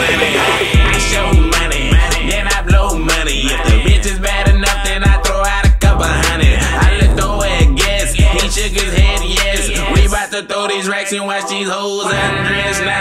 I show money, then I blow money. If the bitch is bad enough, then I throw out a couple hundred. I let throw he shook his head, yes. To throw these racks and watch these hoes undress now.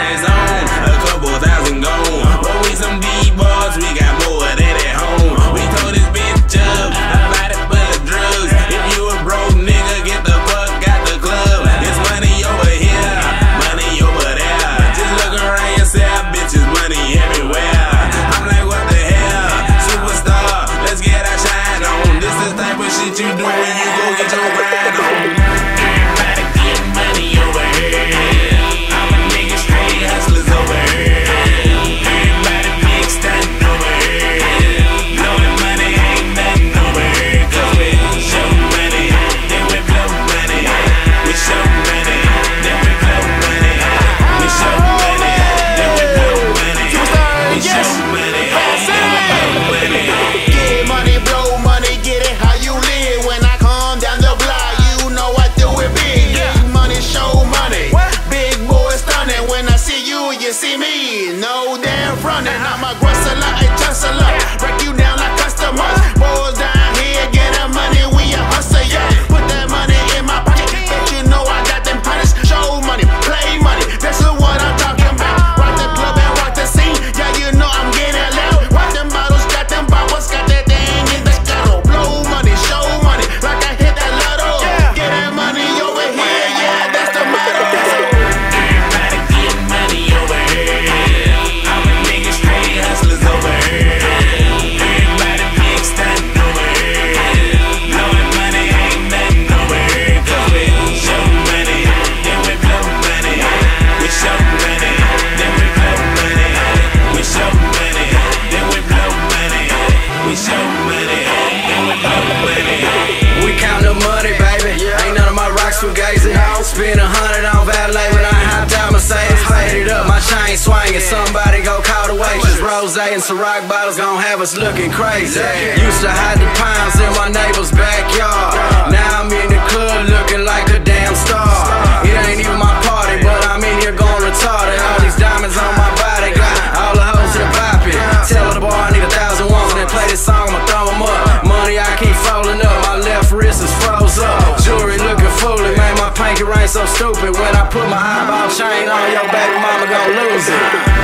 ain't swinging. Somebody go call the waitress. Rose and Ciroc bottles gon' have us looking crazy. Used to hide the pines in my neighbor's backyard. Now I'm in the club looking like a damn star. It ain't even my party, but I'm in here going retarded. All these diamonds on my body got all the hoes that poppin'. Tell the bar I need a thousand ones and then play this song and throw them up. Money I keep falling up, my left wrist is froze up. Jewelry looking foolish, man. My pinky ring so stupid when I put my eyeball chain on your back, mama losing.